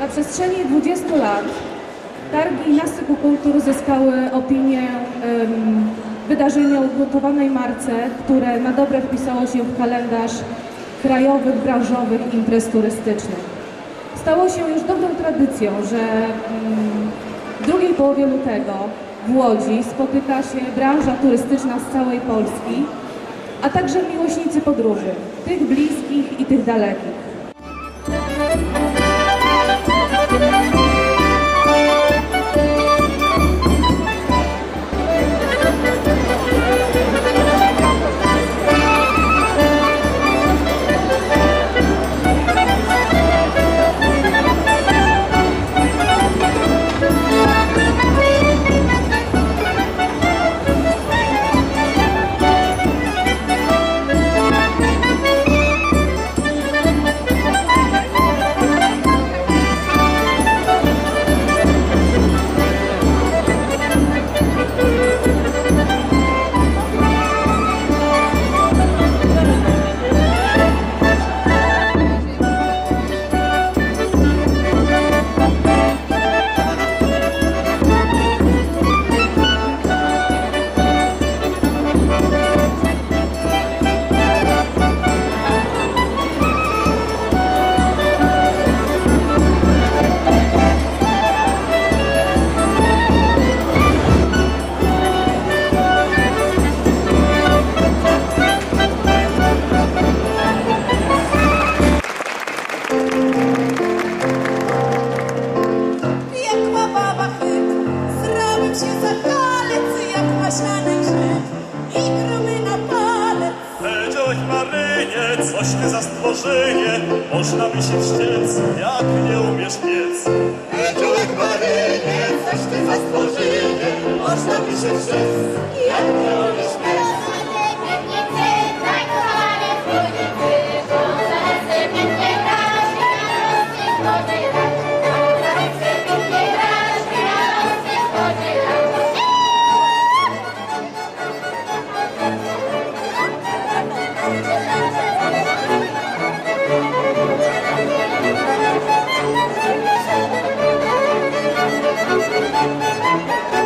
Na przestrzeni 20 lat targi Nastyku Kultur zyskały opinię em, wydarzenia o marce, które na dobre wpisało się w kalendarz krajowych, branżowych imprez turystycznych. Stało się już dobrą tradycją, że w drugiej połowie lutego w Łodzi spotyka się branża turystyczna z całej Polski, a także miłośnicy podróży, tych bliskich i tych dalekich. Maślany grzyb i gruby na palec. Marynie, coś ty za stworzenie, można mi się wściec, jak nie umiesz piec. Wiedziałek Marynie, coś ty za stworzenie, można mi się wszec, jak nie Thank you.